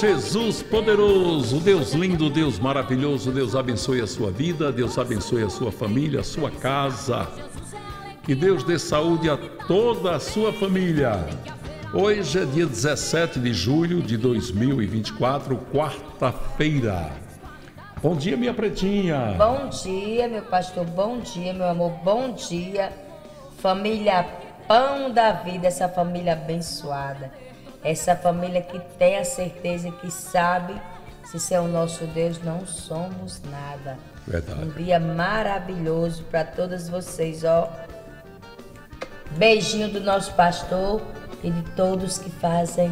Jesus poderoso, Deus lindo, Deus maravilhoso, Deus abençoe a sua vida, Deus abençoe a sua família, a sua casa. Que Deus dê saúde a toda a sua família. Hoje é dia 17 de julho de 2024, quarta-feira. Bom dia, minha pretinha. Bom dia, meu pastor. Bom dia, meu amor. Bom dia, família Pão da Vida, essa família abençoada. Essa família que tem a certeza que sabe se ser o nosso Deus não somos nada. Verdade. Um dia maravilhoso para todas vocês, ó. Beijinho do nosso pastor e de todos que fazem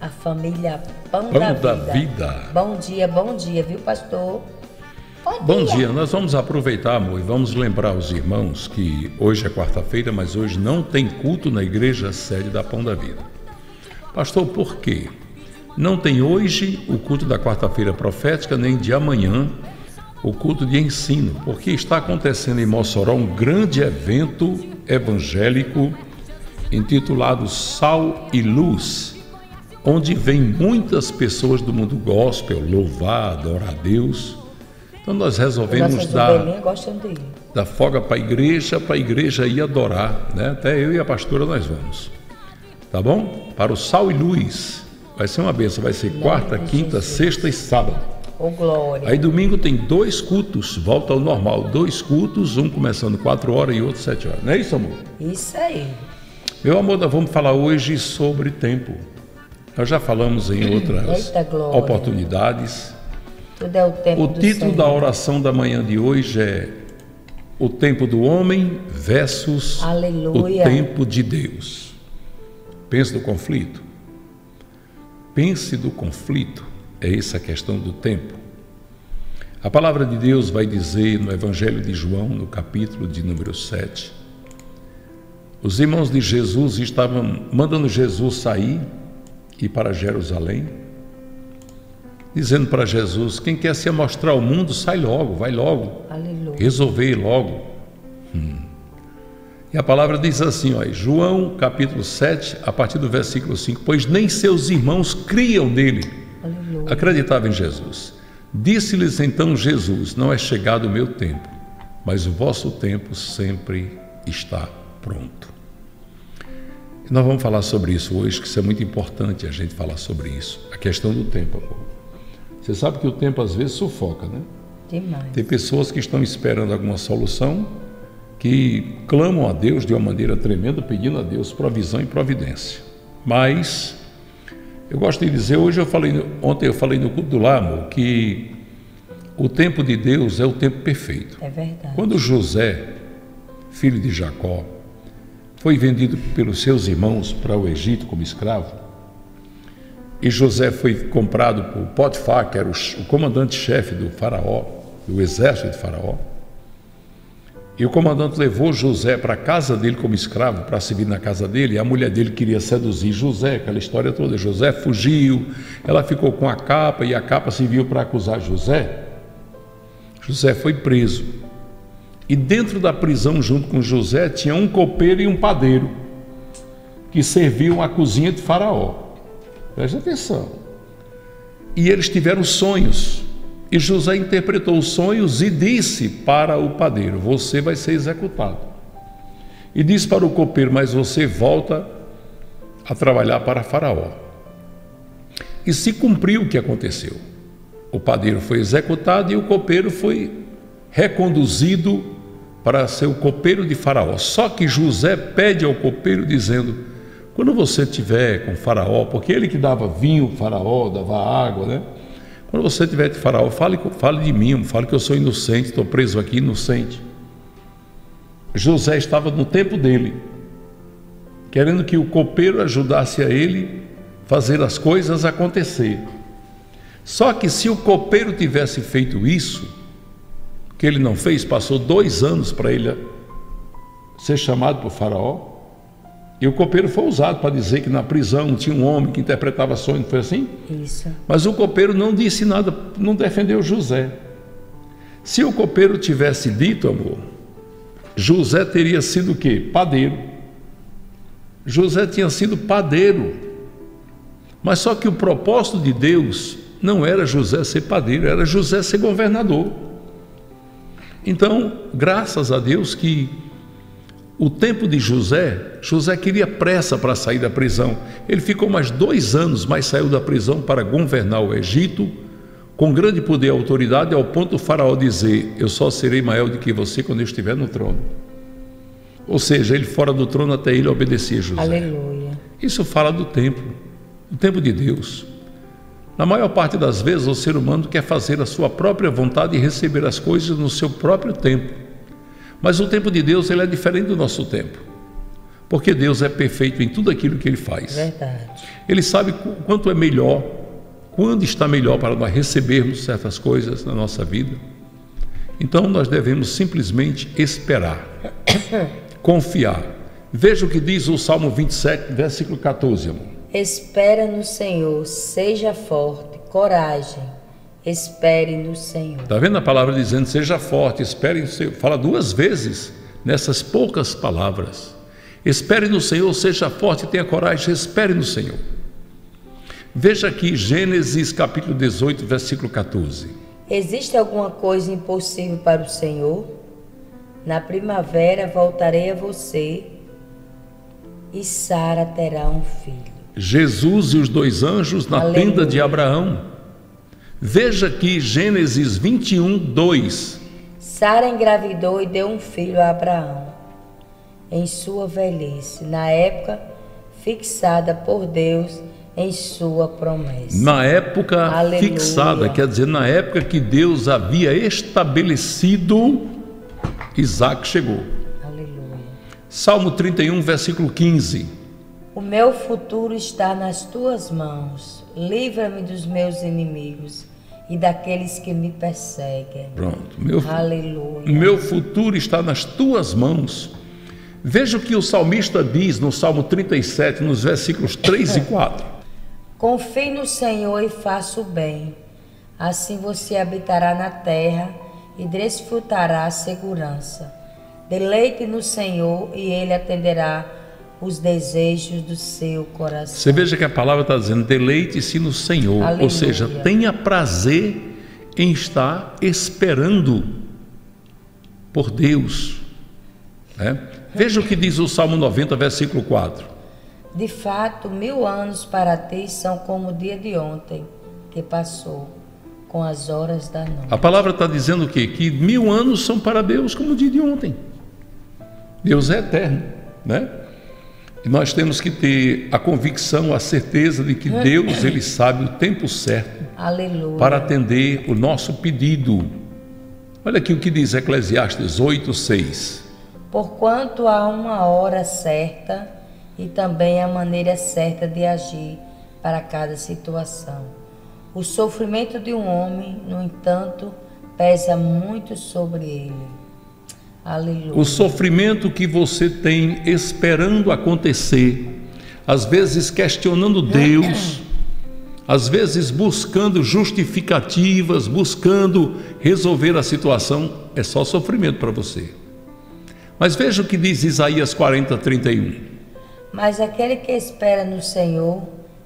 a família Pão, Pão da, da vida. Vida. Bom dia, bom dia, viu, pastor? Bom dia, nós vamos aproveitar, amor, e vamos lembrar os irmãos que hoje é quarta-feira, mas hoje não tem culto na igreja sede da Pão da Vida. Pastor, por quê? Não tem hoje o culto da quarta-feira profética, nem de amanhã o culto de ensino, porque está acontecendo em Mossoró um grande evento evangélico intitulado Sal e Luz, onde vem muitas pessoas do mundo gospel louvar, adorar a Deus. Então nós resolvemos dar ir. da folga para a igreja, para a igreja ir adorar, né? Até eu e a pastora nós vamos. Tá bom? Para o Sal e Luz. Vai ser uma benção, vai ser quarta, quinta, sexta e sábado. Ô, Glória. Aí domingo tem dois cultos, volta ao normal, dois cultos, um começando quatro horas e outro sete horas. Não é isso, amor? Isso aí. Meu amor, nós vamos falar hoje sobre tempo. Nós já falamos em outras Eita, oportunidades. Tudo é o tempo O título Senhor. da oração da manhã de hoje é O tempo do homem versus Aleluia. o tempo de Deus. Pense no conflito. Pense do conflito. É essa a questão do tempo. A palavra de Deus vai dizer no Evangelho de João, no capítulo de número 7, os irmãos de Jesus estavam mandando Jesus sair e para Jerusalém, dizendo para Jesus: quem quer se mostrar ao mundo, sai logo, vai logo, Aleluia. resolver logo. Hum. E a palavra diz assim, ó, João capítulo 7, a partir do versículo 5: Pois nem seus irmãos criam nele, Aleluia. acreditavam em Jesus. Disse-lhes então Jesus: Não é chegado o meu tempo, mas o vosso tempo sempre está pronto. E nós vamos falar sobre isso hoje, que isso é muito importante a gente falar sobre isso, a questão do tempo, amor. Você sabe que o tempo às vezes sufoca, né? Demais. Tem pessoas que estão esperando alguma solução, que clamam a Deus de uma maneira tremenda, pedindo a Deus provisão e providência. Mas eu gosto de dizer, hoje eu falei, ontem eu falei no culto do lar, amor, que o tempo de Deus é o tempo perfeito. É verdade. Quando José, filho de Jacó, foi vendido pelos seus irmãos para o Egito como escravo, e José foi comprado por Potifar, que era o comandante-chefe do faraó, do exército de faraó, e o comandante levou José para a casa dele como escravo, para servir na casa dele, e a mulher dele queria seduzir José, aquela história toda. José fugiu, ela ficou com a capa, e a capa serviu para acusar José. José foi preso. E dentro da prisão, junto com José, tinha um copeiro e um padeiro que serviam a cozinha de Faraó. Preste atenção. E eles tiveram sonhos. E José interpretou os sonhos e disse para o padeiro: Você vai ser executado. E disse para o copeiro: Mas você volta a trabalhar para Faraó. E se cumpriu o que aconteceu. O padeiro foi executado e o copeiro foi reconduzido para ser o copeiro de Faraó. Só que José pede ao copeiro dizendo: quando você tiver com Faraó, porque ele que dava vinho, Faraó, dava água, né? Quando você tiver de Faraó, fale, fale de mim, fale que eu sou inocente, estou preso aqui inocente. José estava no tempo dele, querendo que o copeiro ajudasse a ele fazer as coisas acontecer. Só que se o copeiro tivesse feito isso, que ele não fez, passou dois anos para ele ser chamado por Faraó, e o copeiro foi usado para dizer que na prisão tinha um homem que interpretava sonho, não foi assim? Isso. Mas o copeiro não disse nada, não defendeu José. Se o copeiro tivesse dito, amor, José teria sido o quê? Padeiro. José tinha sido padeiro. Mas só que o propósito de Deus não era José ser padeiro, era José ser governador. Então, graças a Deus que o tempo de José, José queria pressa para sair da prisão. Ele ficou mais dois anos, mas saiu da prisão para governar o Egito com grande poder e autoridade, ao ponto do faraó dizer: Eu só serei maior do que você quando eu estiver no trono. Ou seja, ele fora do trono até ele obedecia José. Aleluia. Isso fala do tempo, do tempo de Deus. Na maior parte das vezes, o ser humano quer fazer a sua própria vontade e receber as coisas no seu próprio tempo. Mas o tempo de Deus ele é diferente do nosso tempo. Porque Deus é perfeito em tudo aquilo que ele faz. Verdade. Ele sabe quanto é melhor, quando está melhor para nós recebermos certas coisas na nossa vida. Então nós devemos simplesmente esperar, confiar. Veja o que diz o Salmo 27, versículo 14, amor. Espera no Senhor, seja forte, coragem. Espere no Senhor. Está vendo a palavra dizendo seja forte, espere no Senhor. Fala duas vezes nessas poucas palavras. Espere no Senhor, seja forte, tenha coragem, espere no Senhor. Veja aqui Gênesis capítulo 18, versículo 14. Existe alguma coisa impossível para o Senhor? Na primavera voltarei a você e Sara terá um filho. Jesus e os dois anjos na Aleluia. tenda de Abraão. Veja aqui Gênesis 21, 2. Sara engravidou e deu um filho a Abraão em sua velhice, na época fixada por Deus em sua promessa. Na época Aleluia. fixada, quer dizer, na época que Deus havia estabelecido, Isaac chegou. Aleluia. Salmo 31, versículo 15. O meu futuro está nas tuas mãos. Livra-me dos meus inimigos e daqueles que me perseguem. Pronto. Meu, Aleluia. meu futuro está nas tuas mãos. Veja o que o salmista diz no Salmo 37, nos versículos 3 e 4. Confie no Senhor e faça o bem. Assim você habitará na terra e desfrutará a segurança. Deleite no Senhor e Ele atenderá os desejos do seu coração. Você veja que a palavra está dizendo: deleite-se no Senhor, Aleluia. ou seja, tenha prazer em estar esperando por Deus. né? Veja o que diz o Salmo 90, versículo 4. De fato, mil anos para ti são como o dia de ontem que passou, com as horas da noite. A palavra está dizendo o quê? Que mil anos são para Deus como o dia de ontem. Deus é eterno, né? Nós temos que ter a convicção, a certeza de que Deus ele sabe o tempo certo Aleluia. para atender o nosso pedido. Olha aqui o que diz Eclesiastes 8, 6. Porquanto há uma hora certa e também a maneira certa de agir para cada situação. O sofrimento de um homem, no entanto, pesa muito sobre ele. Aleluia. O sofrimento que você tem esperando acontecer, às vezes questionando Deus, às vezes buscando justificativas, buscando resolver a situação, é só sofrimento para você. Mas veja o que diz Isaías 40, 31. Mas aquele que espera no Senhor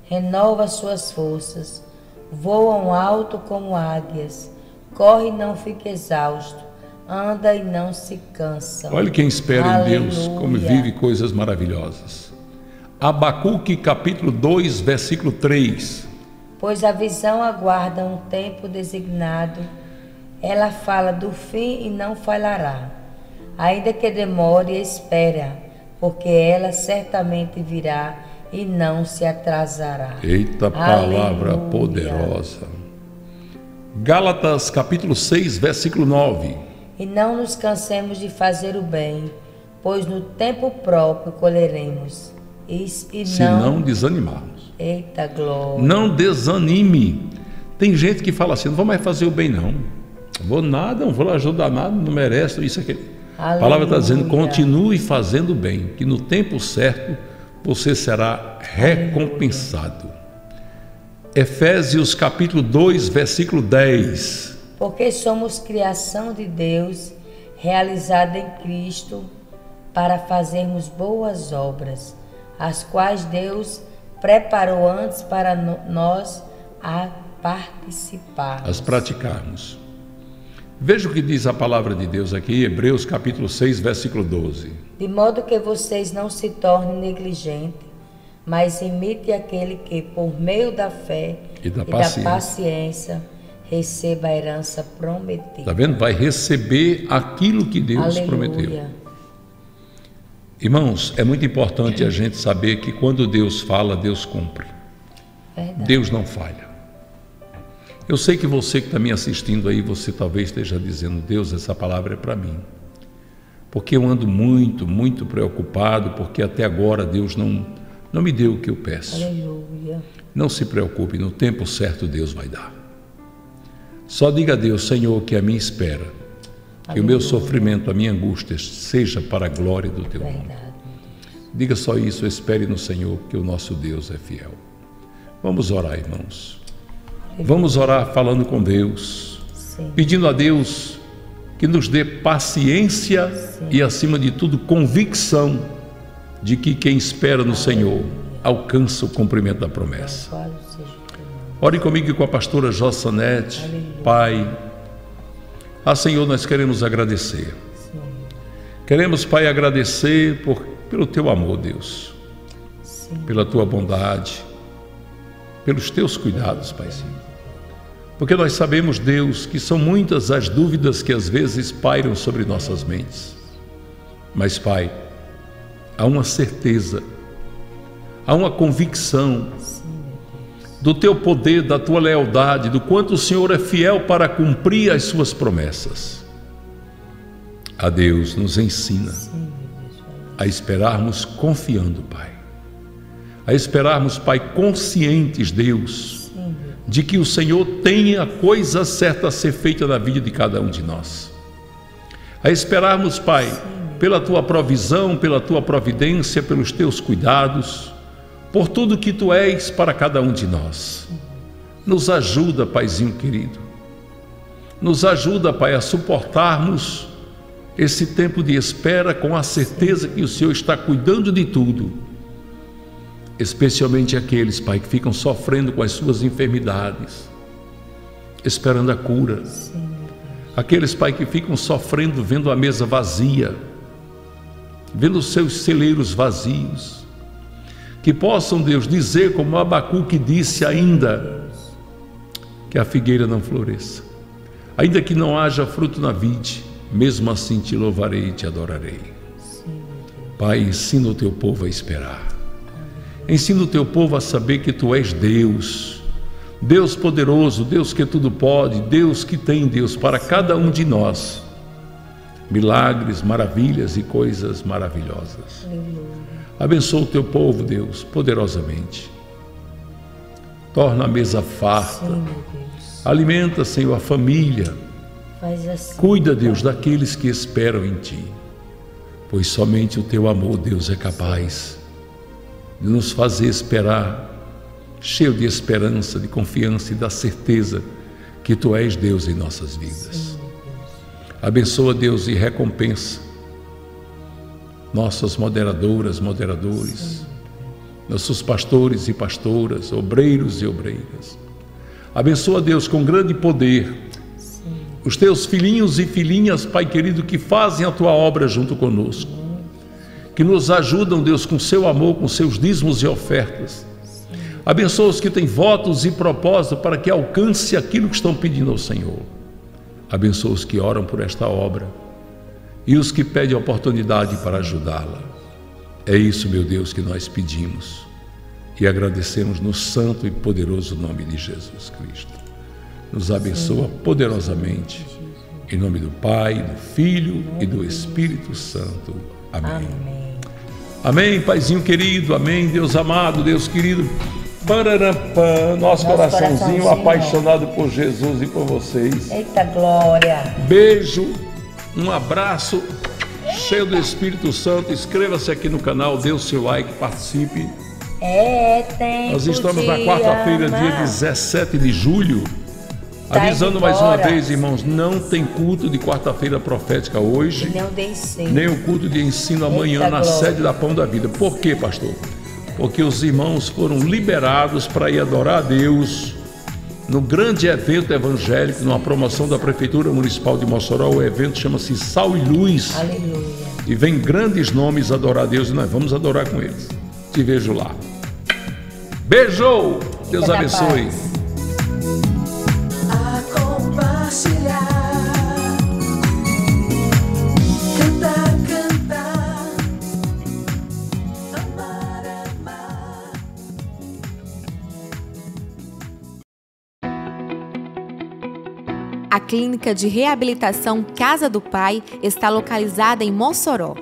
renova suas forças, voam alto como águias, corre e não fica exausto, anda e não se cansa. Olha quem espera em Deus, como Aleluia. vive coisas maravilhosas. Abacuque capítulo 2, versículo 3. Pois a visão aguarda um tempo designado, ela fala do fim e não falhará. Ainda que demore, espera, porque ela certamente virá e não se atrasará. Eita palavra Aleluia. poderosa. Gálatas capítulo 6, versículo 9. E não nos cansemos de fazer o bem, pois no tempo próprio colheremos. E, e Se não, não desanimarmos. Eita glória. Não desanime. Tem gente que fala assim: não vou mais fazer o bem, não. Vou nada, não vou ajudar nada, não mereço isso aqui. A palavra está dizendo: Aleluia. continue fazendo o bem, que no tempo certo você será recompensado. Efésios capítulo 2, versículo 10. Porque somos criação de Deus, realizada em Cristo, para fazermos boas obras, as quais Deus preparou antes para nós a participar. As praticarmos. Veja o que diz a palavra de Deus aqui, Hebreus capítulo 6, versículo 12. De modo que vocês não se tornem negligentes, mas imite aquele que, por meio da fé e da, e paciência. da paciência, receba a herança prometida. Está vendo? Vai receber aquilo que Deus Aleluia. prometeu. Irmãos, é muito importante a gente saber que quando Deus fala, Deus cumpre. Verdade. Deus não falha. Eu sei que você que está me assistindo aí, você talvez esteja dizendo: Deus, essa palavra é para mim. Porque eu ando muito, muito preocupado, porque até agora Deus não, não me deu o que eu peço. Aleluia. Não se preocupe, no tempo certo Deus vai dar. Só diga a Deus, Senhor, que a minha espera, que o meu sofrimento, a minha angústia seja para a glória do teu nome. Diga só isso, espere no Senhor, que o nosso Deus é fiel. Vamos orar, irmãos. Vamos orar falando com Deus, Sim. pedindo a Deus que nos dê paciência e, acima de tudo, convicção de que quem espera no Senhor alcança o cumprimento da promessa. Ore comigo e com a pastora Jossanete, Pai. Ah, Senhor, nós queremos agradecer. Sim. Queremos, Pai, agradecer por, pelo teu amor, Deus, Sim. pela tua bondade, pelos teus cuidados, Paizinho. Porque nós sabemos, Deus, que são muitas as dúvidas que às vezes pairam sobre nossas mentes. Mas, Pai, há uma certeza, há uma convicção do teu poder, da tua lealdade, do quanto o Senhor é fiel para cumprir as suas promessas. A Deus nos ensina a esperarmos confiando, Pai. A esperarmos, Pai, conscientes, Deus, de que o Senhor tem a coisa certa a ser feita na vida de cada um de nós. A esperarmos, Pai, pela tua provisão, pela tua providência, pelos teus cuidados, por tudo que tu és para cada um de nós. Nos ajuda, Paizinho querido. Nos ajuda, Pai, a suportarmos esse tempo de espera com a certeza que o Senhor está cuidando de tudo. Especialmente aqueles, Pai, que ficam sofrendo com as suas enfermidades, esperando a cura. Aqueles, Pai, que ficam sofrendo vendo a mesa vazia, vendo os seus celeiros vazios. Que possam, Deus, dizer como Abacuque disse ainda, que a figueira não floresça. Ainda que não haja fruto na vide, mesmo assim te louvarei e te adorarei. Pai, ensina o teu povo a esperar. Ensina o teu povo a saber que tu és Deus, Deus poderoso, Deus que tudo pode, Deus que tem Deus para cada um de nós. Milagres, maravilhas e coisas maravilhosas. Abençoa o teu povo, Deus, poderosamente. Torna a mesa farta. Sim. Alimenta, Senhor, a família. Assim. Cuida, Deus, daqueles que esperam em Ti, pois somente o Teu amor, Deus, é capaz de nos fazer esperar, cheio de esperança, de confiança e da certeza que Tu és Deus em nossas vidas. Abençoa, Deus, e recompensa nossas moderadoras, moderadores, nossos pastores e pastoras, obreiros e obreiras. Abençoa, Deus, com grande poder os teus filhinhos e filhinhas, Pai querido, que fazem a tua obra junto conosco, que nos ajudam, Deus, com seu amor, com seus dízimos e ofertas. Abençoa os que têm votos e propósito para que alcance aquilo que estão pedindo ao Senhor. Abençoa os que oram por esta obra e os que pedem oportunidade para ajudá-la. É isso, meu Deus, que nós pedimos e agradecemos no santo e poderoso nome de Jesus Cristo nos abençoa poderosamente. Em nome do Pai, do Filho e do Espírito Santo. Amém. Amém. Amém, Paizinho querido. Amém, Deus amado, Deus querido. Pararampã, nosso Nosso coraçãozinho coraçãozinho. apaixonado por Jesus e por vocês. Eita glória. Beijo, um abraço cheio do Espírito Santo. Inscreva-se aqui no canal, dê o seu like, participe. É tempo Nós estamos na quarta-feira, dia amar. 17 de julho. Tá Avisando mais uma vez, irmãos, não tem culto de quarta-feira profética hoje, Nem o dei sim. nem o culto de ensino amanhã Eita na glória. sede da Pão da Vida. Por quê, pastor? Porque os irmãos foram liberados para ir adorar a Deus no grande evento evangélico, numa promoção da Prefeitura Municipal de Mossoró. O evento chama-se Sal e Luz. Aleluia. E vem grandes nomes adorar a Deus e nós vamos adorar com eles. Te vejo lá. Beijo! Deus abençoe. A Clínica de Reabilitação Casa do Pai está localizada em Mossoró,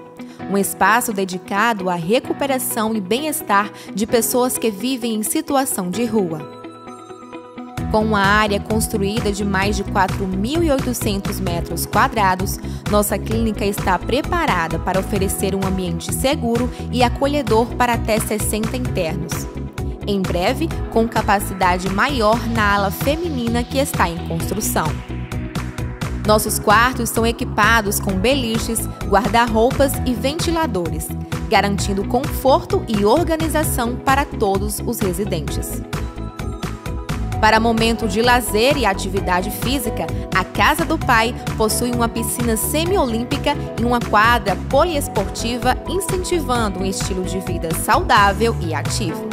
um espaço dedicado à recuperação e bem-estar de pessoas que vivem em situação de rua. Com uma área construída de mais de 4.800 metros quadrados, nossa clínica está preparada para oferecer um ambiente seguro e acolhedor para até 60 internos. Em breve, com capacidade maior na ala feminina que está em construção. Nossos quartos são equipados com beliches, guarda-roupas e ventiladores, garantindo conforto e organização para todos os residentes. Para momento de lazer e atividade física, a Casa do Pai possui uma piscina semiolímpica e uma quadra poliesportiva, incentivando um estilo de vida saudável e ativo.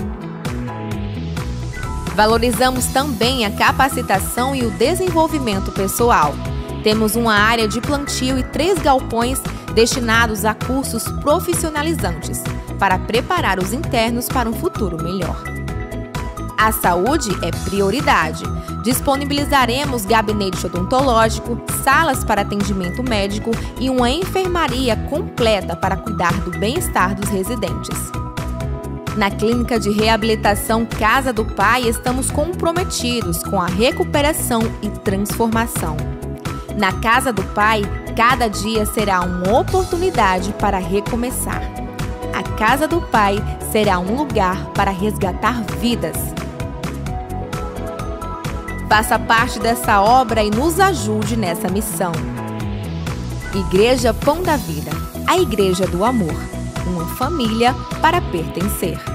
Valorizamos também a capacitação e o desenvolvimento pessoal temos uma área de plantio e três galpões destinados a cursos profissionalizantes para preparar os internos para um futuro melhor. A saúde é prioridade. Disponibilizaremos gabinete odontológico, salas para atendimento médico e uma enfermaria completa para cuidar do bem-estar dos residentes. Na Clínica de Reabilitação Casa do Pai, estamos comprometidos com a recuperação e transformação. Na casa do Pai, cada dia será uma oportunidade para recomeçar. A casa do Pai será um lugar para resgatar vidas. Faça parte dessa obra e nos ajude nessa missão. Igreja Pão da Vida, a Igreja do Amor, uma família para pertencer.